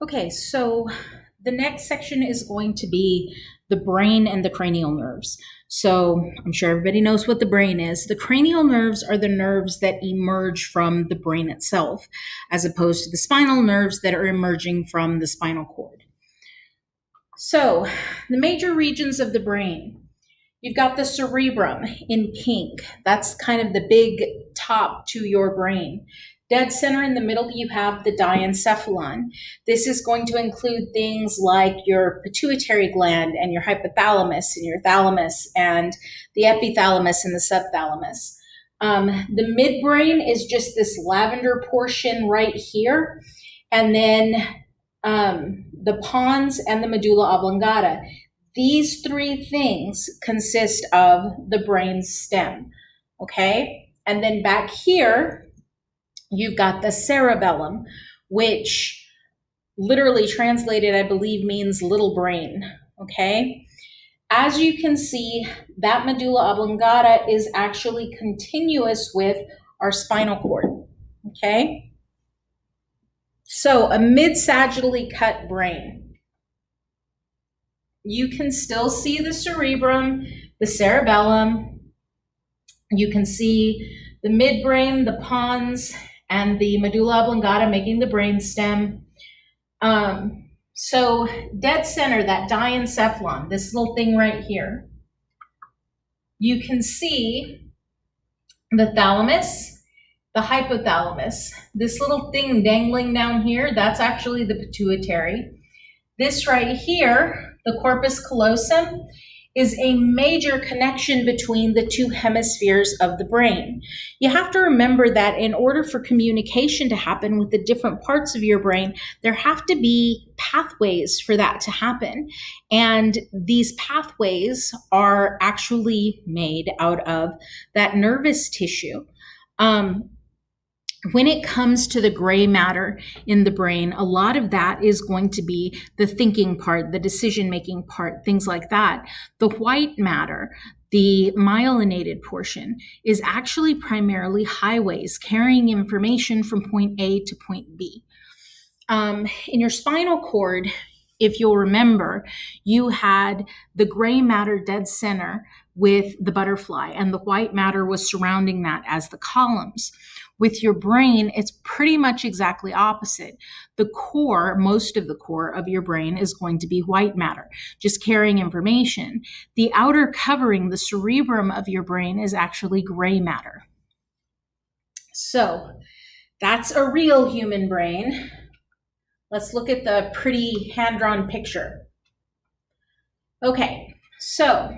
Okay, so the next section is going to be the brain and the cranial nerves. So I'm sure everybody knows what the brain is. The cranial nerves are the nerves that emerge from the brain itself, as opposed to the spinal nerves that are emerging from the spinal cord. So the major regions of the brain. You've got the cerebrum in pink. That's kind of the big top to your brain. Dead center in the middle, you have the diencephalon. This is going to include things like your pituitary gland and your hypothalamus and your thalamus and the epithalamus and the subthalamus. Um, the midbrain is just this lavender portion right here. And then um, the pons and the medulla oblongata. These three things consist of the brain stem. Okay. And then back here, You've got the cerebellum, which literally translated, I believe, means little brain. Okay. As you can see, that medulla oblongata is actually continuous with our spinal cord. Okay. So a mid-sagittally cut brain. You can still see the cerebrum, the cerebellum. You can see the midbrain, the pons, and the medulla oblongata making the brainstem. Um, so dead center, that diencephalon, this little thing right here, you can see the thalamus, the hypothalamus. This little thing dangling down here, that's actually the pituitary. This right here, the corpus callosum, is a major connection between the two hemispheres of the brain. You have to remember that in order for communication to happen with the different parts of your brain, there have to be pathways for that to happen. And these pathways are actually made out of that nervous tissue. Um, when it comes to the gray matter in the brain, a lot of that is going to be the thinking part, the decision making part, things like that. The white matter, the myelinated portion, is actually primarily highways carrying information from point A to point B. Um, in your spinal cord, if you'll remember, you had the gray matter dead center with the butterfly, and the white matter was surrounding that as the columns. With your brain, it's pretty much exactly opposite. The core, most of the core of your brain is going to be white matter, just carrying information. The outer covering, the cerebrum of your brain, is actually gray matter. So that's a real human brain. Let's look at the pretty hand-drawn picture. Okay, so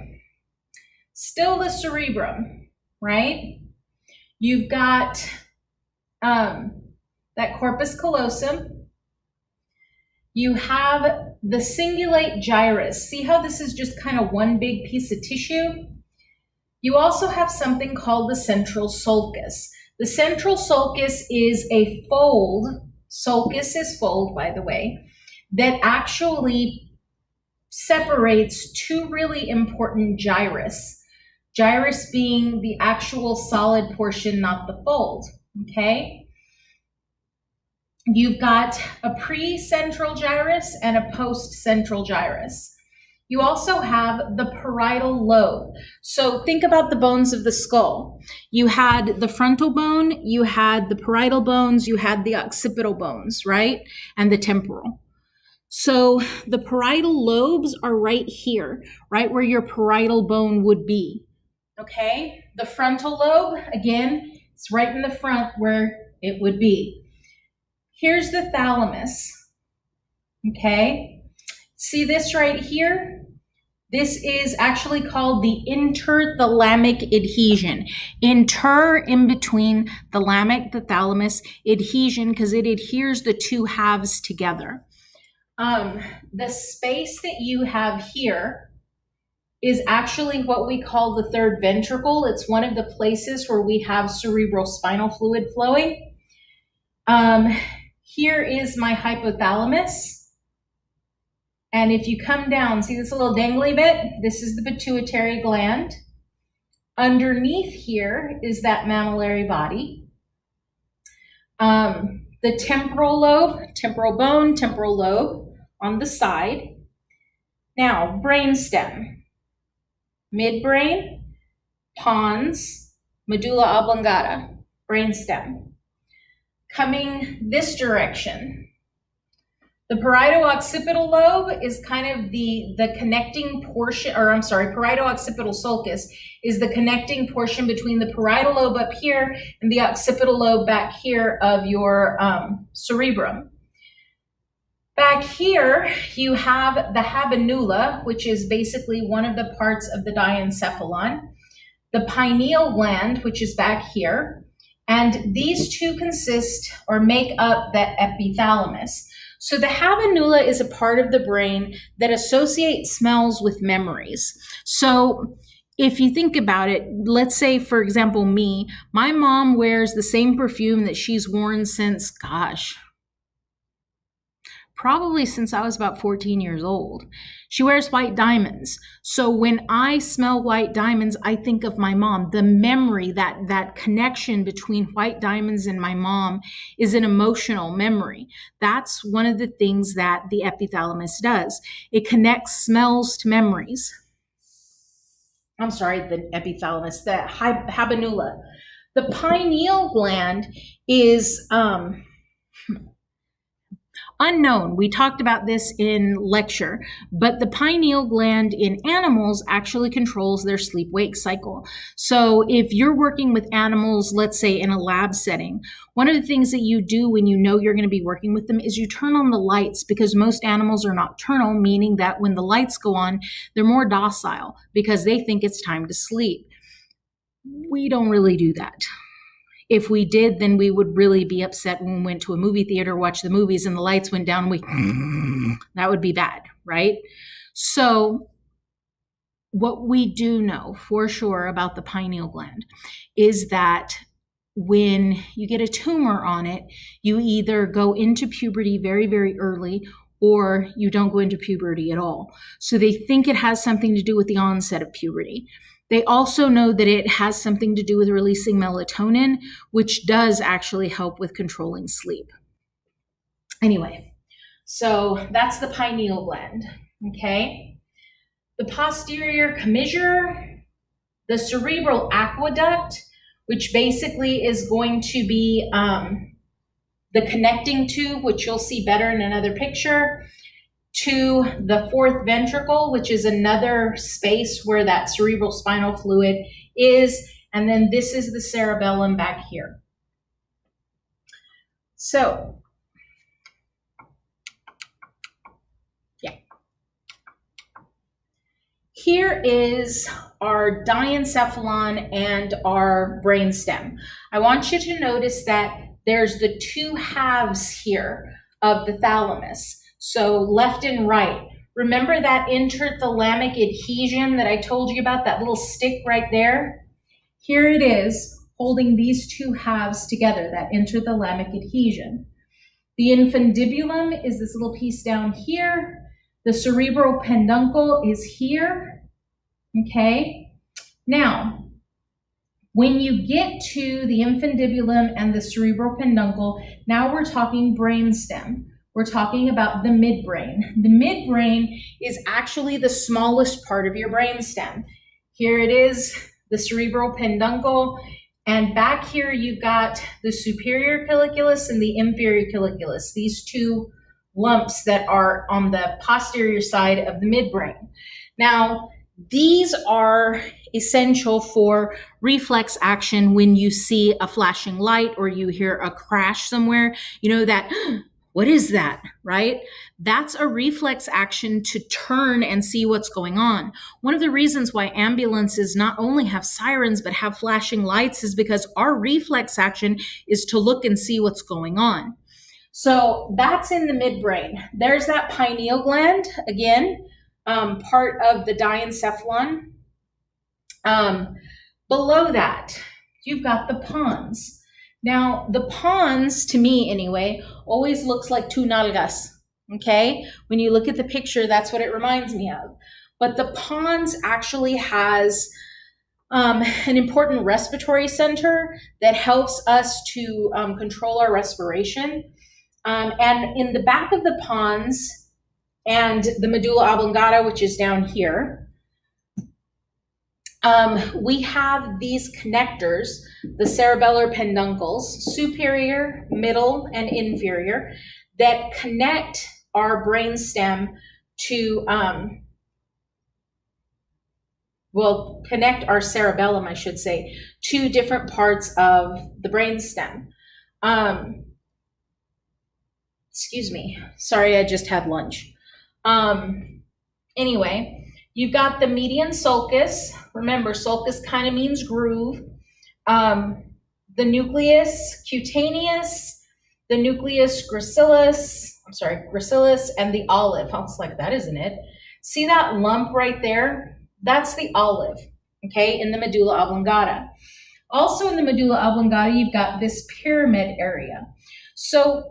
still the cerebrum, right? You've got um, that corpus callosum. You have the cingulate gyrus. See how this is just kind of one big piece of tissue? You also have something called the central sulcus. The central sulcus is a fold, sulcus is fold, by the way, that actually separates two really important gyrus. Gyrus being the actual solid portion, not the fold okay? You've got a pre-central gyrus and a post-central gyrus. You also have the parietal lobe. So think about the bones of the skull. You had the frontal bone, you had the parietal bones, you had the occipital bones, right? And the temporal. So the parietal lobes are right here, right where your parietal bone would be. Okay? The frontal lobe, again, it's right in the front where it would be. Here's the thalamus. Okay. See this right here? This is actually called the interthalamic adhesion. Inter in between thalamic, the thalamus, adhesion, because it adheres the two halves together. Um, the space that you have here is actually what we call the third ventricle. It's one of the places where we have cerebral spinal fluid flowing. Um, here is my hypothalamus. And if you come down, see this little dangly bit? This is the pituitary gland. Underneath here is that mammillary body. Um, the temporal lobe, temporal bone, temporal lobe on the side. Now, brainstem, midbrain, pons, medulla oblongata, brainstem. Coming this direction, the parieto-occipital lobe is kind of the, the connecting portion, or I'm sorry, parieto-occipital sulcus is the connecting portion between the parietal lobe up here and the occipital lobe back here of your um, cerebrum. Back here, you have the habenula, which is basically one of the parts of the diencephalon, the pineal gland, which is back here, and these two consist or make up the epithalamus. So the habenula is a part of the brain that associates smells with memories. So if you think about it, let's say, for example, me, my mom wears the same perfume that she's worn since, gosh, probably since I was about 14 years old. She wears white diamonds. So when I smell white diamonds, I think of my mom. The memory, that, that connection between white diamonds and my mom is an emotional memory. That's one of the things that the epithalamus does. It connects smells to memories. I'm sorry, the epithalamus, the habenula. The pineal gland is, um, unknown. We talked about this in lecture, but the pineal gland in animals actually controls their sleep wake cycle. So if you're working with animals, let's say in a lab setting, one of the things that you do when you know you're going to be working with them is you turn on the lights because most animals are nocturnal, meaning that when the lights go on, they're more docile because they think it's time to sleep. We don't really do that if we did, then we would really be upset when we went to a movie theater, watch the movies, and the lights went down. We mm-hmm. that would be bad, right? So, what we do know for sure about the pineal gland is that when you get a tumor on it, you either go into puberty very, very early or you don't go into puberty at all. So they think it has something to do with the onset of puberty. They also know that it has something to do with releasing melatonin, which does actually help with controlling sleep. Anyway, so that's the pineal gland, okay? The posterior commissure, the cerebral aqueduct, which basically is going to be um, the connecting tube, which you'll see better in another picture, to the fourth ventricle, which is another space where that cerebral spinal fluid is. And then this is the cerebellum back here. So, yeah. Here is our diencephalon and our brainstem. I want you to notice that there's the two halves here of the thalamus. So left and right. Remember that interthalamic adhesion that I told you about, that little stick right there? Here it is, holding these two halves together, that interthalamic adhesion. The infundibulum is this little piece down here. The cerebral peduncle is here, okay? Now, when you get to the infundibulum and the cerebral peduncle, now we're talking brainstem we're talking about the midbrain. The midbrain is actually the smallest part of your brainstem. Here it is, the cerebral peduncle, and back here you've got the superior colliculus and the inferior colliculus, these two lumps that are on the posterior side of the midbrain. Now, these are essential for reflex action when you see a flashing light or you hear a crash somewhere. You know that what is that, right? That's a reflex action to turn and see what's going on. One of the reasons why ambulances not only have sirens but have flashing lights is because our reflex action is to look and see what's going on. So that's in the midbrain. There's that pineal gland, again, um, part of the diencephalon. Um, below that, you've got the pons. Now, the pons, to me anyway, always looks like two nalgas. Okay? When you look at the picture, that's what it reminds me of. But the pons actually has um, an important respiratory center that helps us to um, control our respiration. Um, and in the back of the pons and the medulla oblongata, which is down here, um, we have these connectors, the cerebellar peduncles, superior, middle, and inferior, that connect our brainstem to um, will connect our cerebellum, I should say, to different parts of the brainstem. Um, excuse me. Sorry, I just had lunch. Um, anyway, you've got the median sulcus. Remember, sulcus kind of means groove. Um, the nucleus cuneatus, the nucleus gracilis, I'm sorry, gracilis, and the olive. I was like, that isn't it. See that lump right there? That's the olive, okay, in the medulla oblongata. Also in the medulla oblongata, you've got this pyramid area. So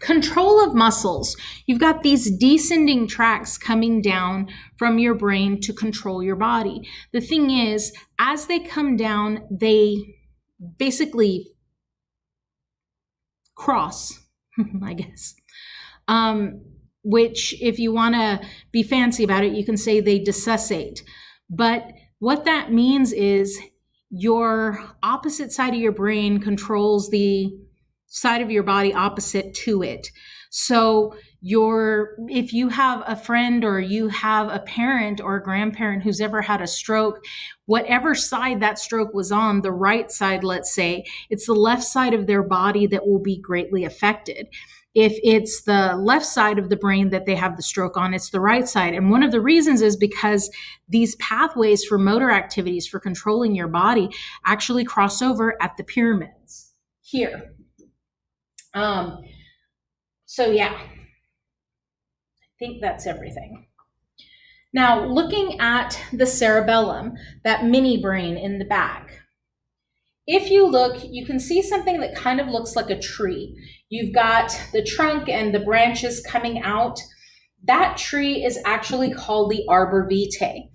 control of muscles. You've got these descending tracks coming down from your brain to control your body. The thing is, as they come down, they basically cross, I guess. Um, which, if you want to be fancy about it, you can say they dissociate. But what that means is your opposite side of your brain controls the side of your body opposite to it. So your if you have a friend or you have a parent or a grandparent who's ever had a stroke, whatever side that stroke was on, the right side, let's say, it's the left side of their body that will be greatly affected if it's the left side of the brain that they have the stroke on, it's the right side. And one of the reasons is because these pathways for motor activities for controlling your body actually cross over at the pyramids here. Um, so, yeah, I think that's everything. Now, looking at the cerebellum, that mini brain in the back, if you look, you can see something that kind of looks like a tree. You've got the trunk and the branches coming out. That tree is actually called the arbor vitae.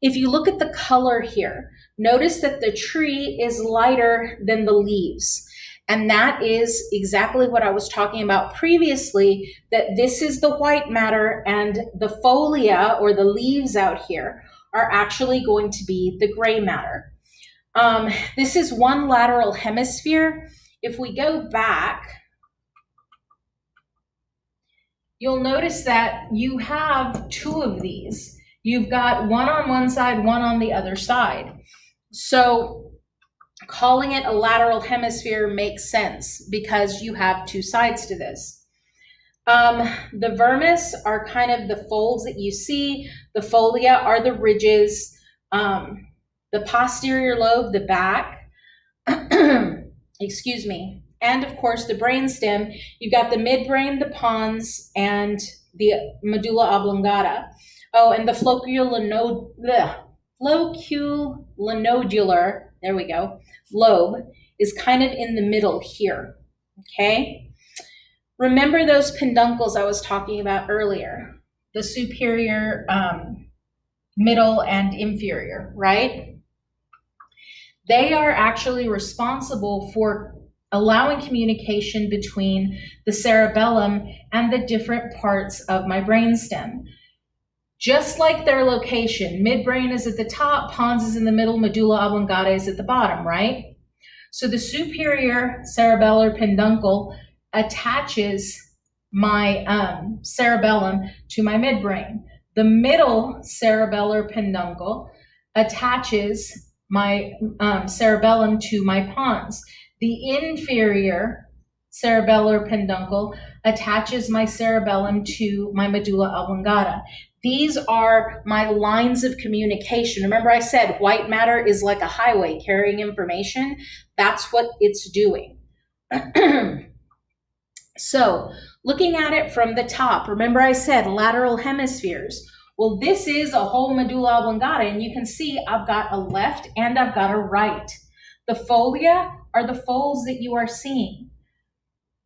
If you look at the color here, notice that the tree is lighter than the leaves. And that is exactly what I was talking about previously, that this is the white matter and the folia or the leaves out here are actually going to be the gray matter. Um, this is one lateral hemisphere. If we go back, you'll notice that you have two of these. You've got one on one side, one on the other side. So calling it a lateral hemisphere makes sense because you have two sides to this. Um, the vermis are kind of the folds that you see. The folia are the ridges. Um, the posterior lobe, the back, excuse me, and of course the brainstem. You've got the midbrain, the pons, and the medulla oblongata. Oh, and the flocculonodular, there we go, lobe is kind of in the middle here, okay? Remember those peduncles I was talking about earlier, the superior, um, middle, and inferior, right? They are actually responsible for allowing communication between the cerebellum and the different parts of my brainstem. Just like their location, midbrain is at the top, pons is in the middle, medulla oblongata is at the bottom, right? So the superior cerebellar penduncle attaches my um, cerebellum to my midbrain. The middle cerebellar penduncle attaches my um, cerebellum to my pons. The inferior cerebellar penduncle attaches my cerebellum to my medulla oblongata. These are my lines of communication. Remember, I said white matter is like a highway carrying information. That's what it's doing. so, looking at it from the top, remember I said lateral hemispheres. Well, this is a whole medulla oblongata, and you can see I've got a left and I've got a right. The folia are the folds that you are seeing.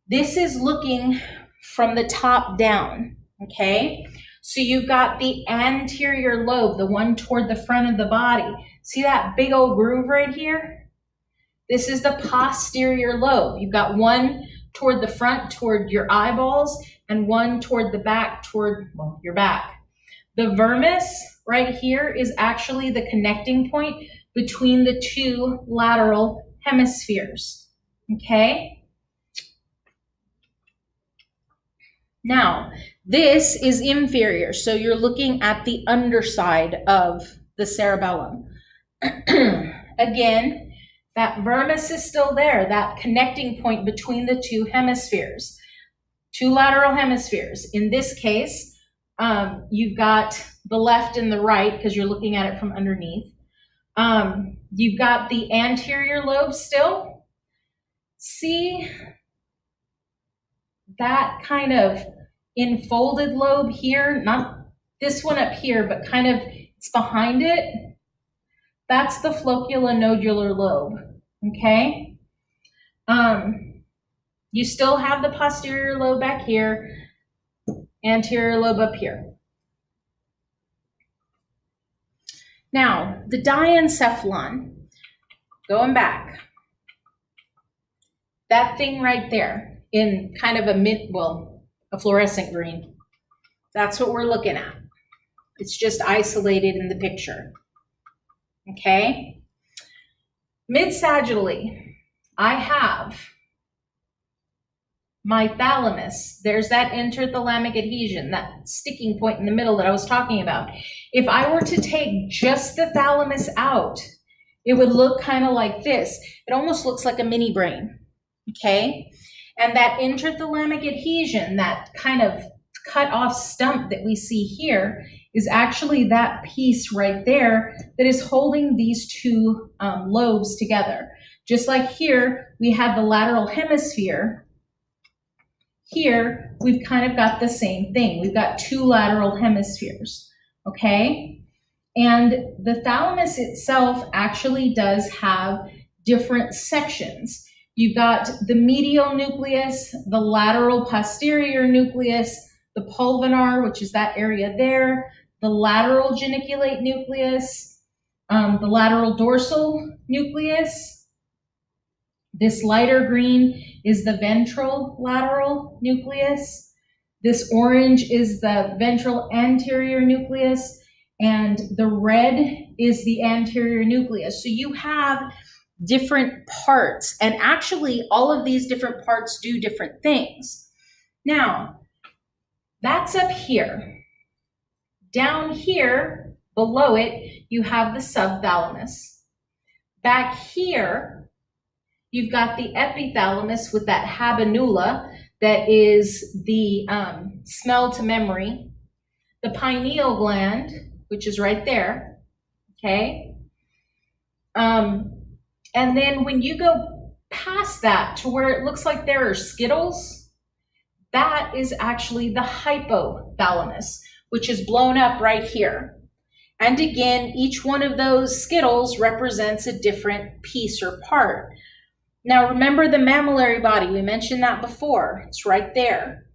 This is looking from the top down, okay? So you've got the anterior lobe, the one toward the front of the body. See that big old groove right here? This is the posterior lobe. You've got one toward the front, toward your eyeballs, and one toward the back, toward well, your back. The vermis right here is actually the connecting point between the two lateral hemispheres. Okay? Now, this is inferior, so you're looking at the underside of the cerebellum. Again, that vermis is still there, that connecting point between the two hemispheres, two lateral hemispheres. In this case, um, you've got the left and the right because you're looking at it from underneath. Um, you've got the anterior lobe still. See that kind of enfolded lobe here, not this one up here, but kind of it's behind it. That's the flocculonodular lobe, okay? Um, you still have the posterior lobe back here, anterior lobe up here. Now, the diencephalon, going back, that thing right there in kind of a mid, well, a fluorescent green. That's what we're looking at. It's just isolated in the picture. Okay? Mid-sagittally, I have my thalamus. There's that interthalamic adhesion, that sticking point in the middle that I was talking about. If I were to take just the thalamus out, it would look kind of like this. It almost looks like a mini brain. Okay? And that interthalamic adhesion, that kind of cut off stump that we see here, is actually that piece right there that is holding these two um, lobes together. Just like here, we have the lateral hemisphere. Here, we've kind of got the same thing. We've got two lateral hemispheres, okay? And the thalamus itself actually does have different sections. You've got the medial nucleus, the lateral posterior nucleus, the pulvinar, which is that area there, the lateral geniculate nucleus, um, the lateral dorsal nucleus. This lighter green is the ventral lateral nucleus. This orange is the ventral anterior nucleus, and the red is the anterior nucleus. So you have different parts. And actually, all of these different parts do different things. Now, that's up here. Down here, below it, you have the subthalamus. Back here, you've got the epithalamus with that habenula that is the um, smell to memory. The pineal gland, which is right there, okay? Um, and then when you go past that to where it looks like there are skittles, that is actually the hypothalamus, which is blown up right here. And again, each one of those skittles represents a different piece or part. Now remember the mammillary body, we mentioned that before, it's right there.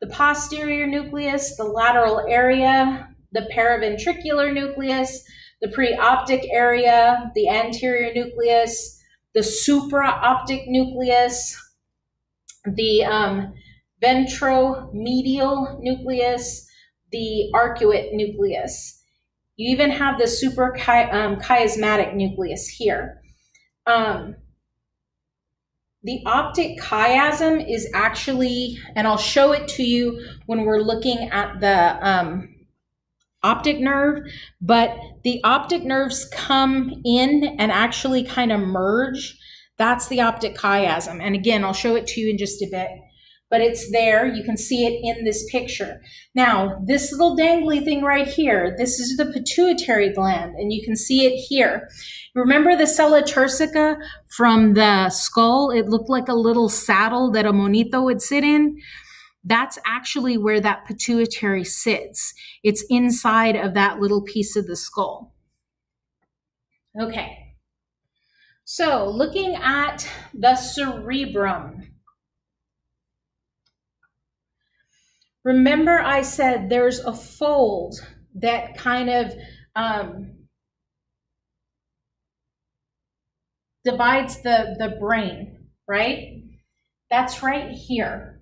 The posterior nucleus, the lateral area, the paraventricular nucleus, the preoptic area, the anterior nucleus, the supraoptic nucleus, the um, ventromedial nucleus, the arcuate nucleus. You even have the suprachiasmatic um, nucleus here. Um, the optic chiasm is actually, and I'll show it to you when we're looking at the um, optic nerve, but the optic nerves come in and actually kind of merge. That's the optic chiasm. And again, I'll show it to you in just a bit, but it's there. You can see it in this picture. Now, this little dangly thing right here, this is the pituitary gland, and you can see it here. Remember the sella turcica from the skull? It looked like a little saddle that a monito would sit in that's actually where that pituitary sits. It's inside of that little piece of the skull. Okay. So looking at the cerebrum. remember I said there's a fold that kind of um, divides the, the brain, right? That's right here.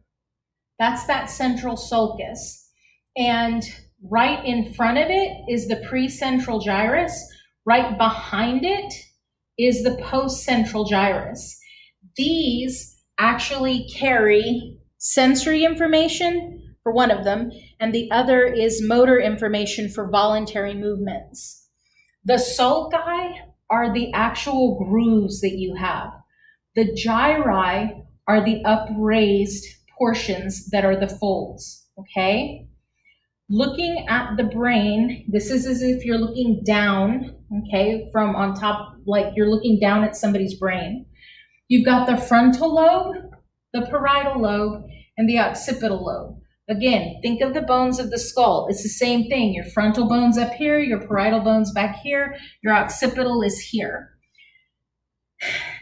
That's that central sulcus. And right in front of it is the precentral gyrus. Right behind it is the postcentral gyrus. These actually carry sensory information for one of them, and the other is motor information for voluntary movements. The sulci are the actual grooves that you have. The gyri are the upraised portions that are the folds, okay? Looking at the brain, this is as if you're looking down, okay, from on top, like you're looking down at somebody's brain. You've got the frontal lobe, the parietal lobe, and the occipital lobe. Again, think of the bones of the skull. It's the same thing. Your frontal bone's up here, your parietal bone's back here, your occipital is here.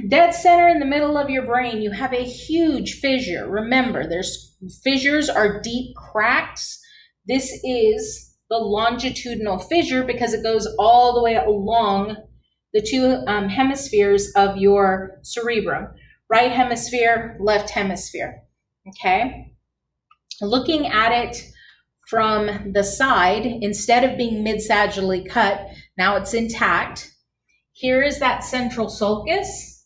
Dead center in the middle of your brain, you have a huge fissure. Remember, there's fissures are deep cracks. This is the longitudinal fissure because it goes all the way along the two um, hemispheres of your cerebrum. Right hemisphere, left hemisphere. Okay? looking at it from the side, instead of being mid-sagittally cut, now it's intact. Here is that central sulcus,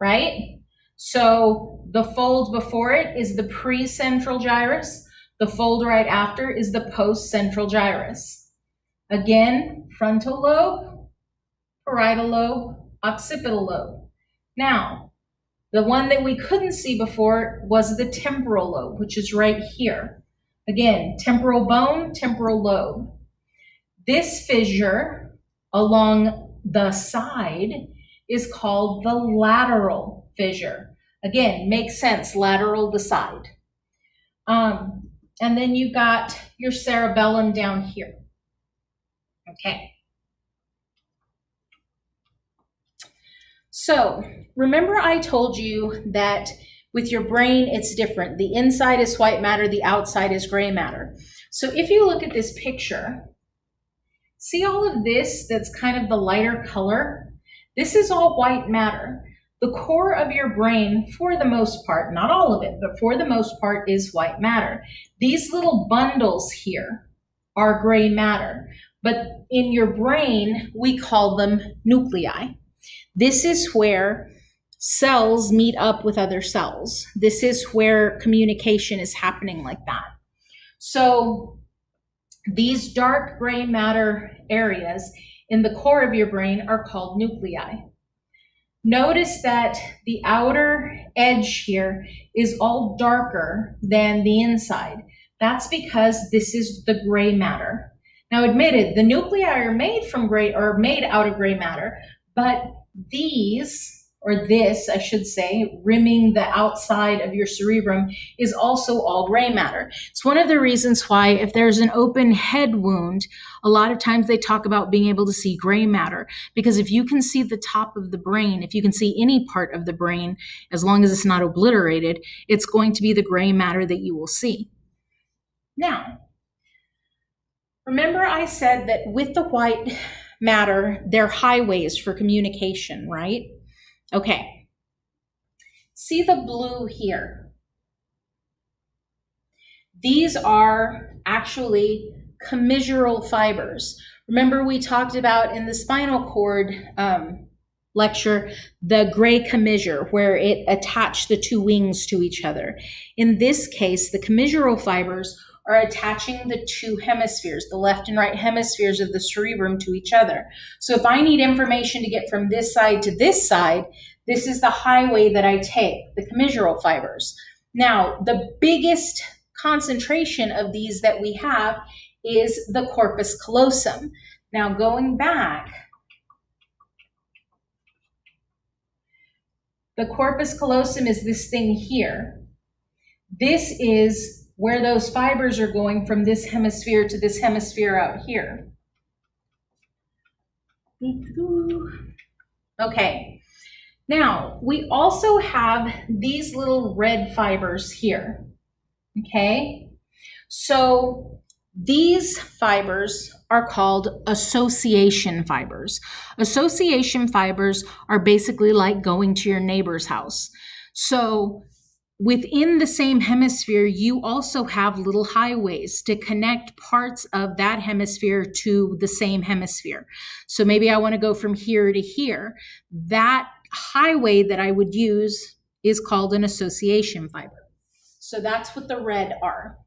right? So the fold before it is the precentral gyrus. The fold right after is the post-central gyrus. Again, frontal lobe, parietal lobe, occipital lobe. Now, the one that we couldn't see before was the temporal lobe, which is right here. Again, temporal bone, temporal lobe. This fissure along the side is called the lateral fissure. Again, makes sense, lateral the side. Um, and then you got your cerebellum down here. Okay. So remember I told you that with your brain, it's different. The inside is white matter, the outside is gray matter. So if you look at this picture, see all of this that's kind of the lighter color? This is all white matter. The core of your brain, for the most part, not all of it, but for the most part, is white matter. These little bundles here are gray matter. But in your brain, we call them nuclei. This is where cells meet up with other cells. This is where communication is happening like that. So these dark gray matter areas in the core of your brain are called nuclei. Notice that the outer edge here is all darker than the inside. That's because this is the gray matter. Now admitted, the nuclei are made from gray or made out of gray matter, but these, or this, I should say, rimming the outside of your cerebrum is also all gray matter. It's one of the reasons why, if there's an open head wound, a lot of times they talk about being able to see gray matter. Because if you can see the top of the brain, if you can see any part of the brain, as long as it's not obliterated, it's going to be the gray matter that you will see. Now, remember I said that with the white matter, they're highways for communication, right? Okay. See the blue here. These are actually commissural fibers. Remember we talked about in the spinal cord um, lecture the gray commissure where it attached the two wings to each other. In this case, the commissural fibers are attaching the two hemispheres, the left and right hemispheres of the cerebrum to each other. So if I need information to get from this side to this side, this is the highway that I take, the commissural fibers. Now, the biggest concentration of these that we have is the corpus callosum. Now, going back, the corpus callosum is this thing here. This is where those fibers are going from this hemisphere to this hemisphere out here. Okay, now we also have these little red fibers here, okay? So these fibers are called association fibers. Association fibers are basically like going to your neighbor's house. So within the same hemisphere, you also have little highways to connect parts of that hemisphere to the same hemisphere. So maybe I want to go from here to here. That highway that I would use is called an association fiber. So that's what the red are.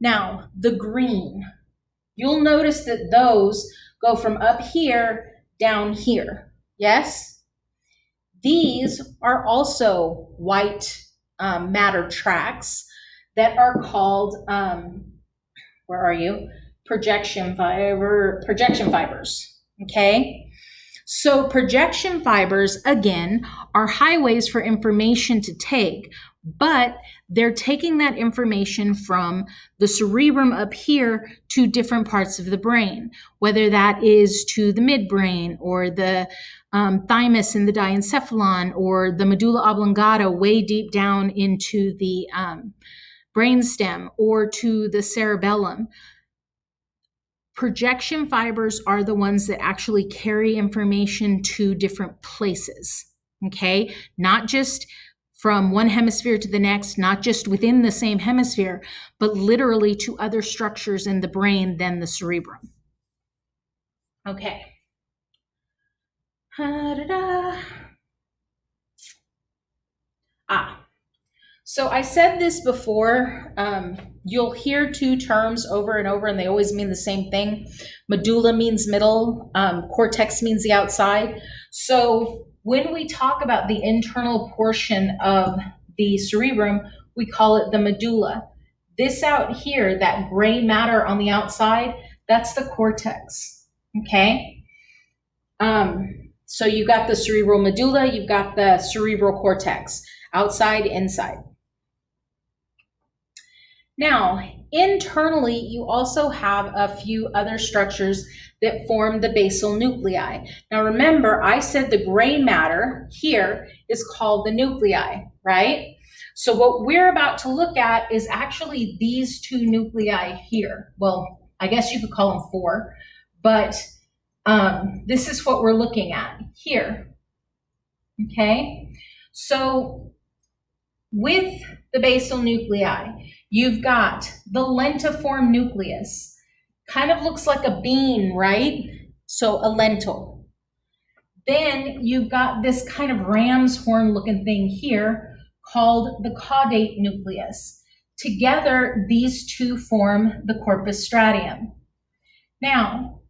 Now, the green, you'll notice that those go from up here down here. Yes? These are also white um, matter tracks that are called, um, where are you? Projection fiber, projection fibers. Okay. So projection fibers, again, are highways for information to take, but they're taking that information from the cerebrum up here to different parts of the brain, whether that is to the midbrain or the um, thymus and the diencephalon or the medulla oblongata way deep down into the um, brainstem or to the cerebellum. Projection fibers are the ones that actually carry information to different places. Okay, not just from one hemisphere to the next, not just within the same hemisphere, but literally to other structures in the brain than the cerebrum. Okay. Ah. So I said this before. Um, you'll hear two terms over and over, and they always mean the same thing. Medulla means middle, um, cortex means the outside. So when we talk about the internal portion of the cerebrum, we call it the medulla. This out here, that gray matter on the outside, that's the cortex. Okay? Um, so you've got the cerebral medulla, you've got the cerebral cortex, outside, inside. Now, internally, you also have a few other structures that form the basal nuclei. Now, remember, I said the gray matter here is called the nuclei, right? So what we're about to look at is actually these two nuclei here. Well, I guess you could call them four, but um, this is what we're looking at here. Okay, so with the basal nuclei, you've got the lentiform nucleus. Kind of looks like a bean, right? So a lentil. Then you've got this kind of ram's horn looking thing here called the caudate nucleus. Together, these two form the corpus striatum. Now,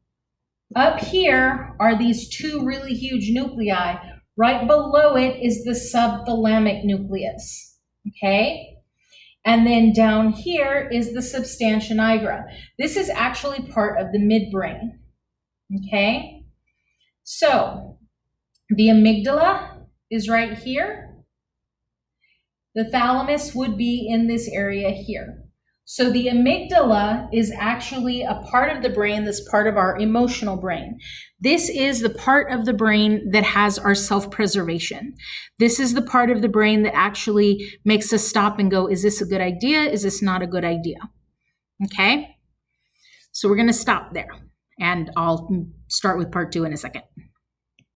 up here are these two really huge nuclei. Right below it is the subthalamic nucleus, okay? And then down here is the substantia nigra. This is actually part of the midbrain, okay? So the amygdala is right here. The thalamus would be in this area here. So the amygdala is actually a part of the brain that's part of our emotional brain. This is the part of the brain that has our self-preservation. This is the part of the brain that actually makes us stop and go, is this a good idea? Is this not a good idea? Okay. So we're going to stop there and I'll start with part two in a second.